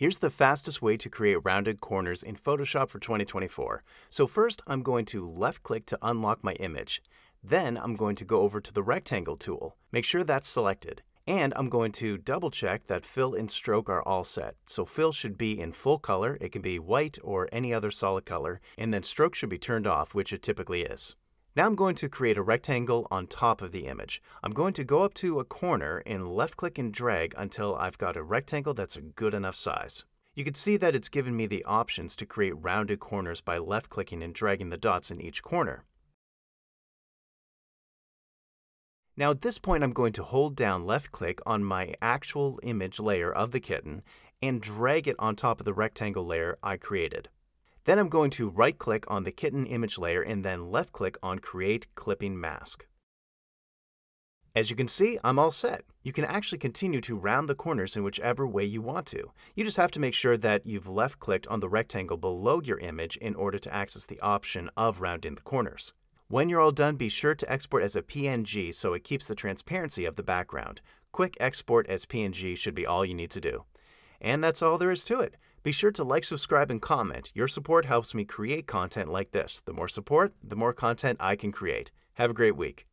Here's the fastest way to create rounded corners in Photoshop for 2024. So first, I'm going to left click to unlock my image. Then I'm going to go over to the rectangle tool. Make sure that's selected. And I'm going to double check that fill and stroke are all set. So fill should be in full color, it can be white or any other solid color, and then stroke should be turned off, which it typically is. Now I'm going to create a rectangle on top of the image. I'm going to go up to a corner and left click and drag until I've got a rectangle that's a good enough size. You can see that it's given me the options to create rounded corners by left clicking and dragging the dots in each corner. Now at this point I'm going to hold down left click on my actual image layer of the kitten and drag it on top of the rectangle layer I created. Then I'm going to right click on the kitten image layer and then left click on Create Clipping Mask. As you can see, I'm all set. You can actually continue to round the corners in whichever way you want to. You just have to make sure that you've left clicked on the rectangle below your image in order to access the option of rounding the corners. When you're all done, be sure to export as a PNG so it keeps the transparency of the background. Quick export as PNG should be all you need to do. And that's all there is to it. Be sure to like, subscribe, and comment. Your support helps me create content like this. The more support, the more content I can create. Have a great week.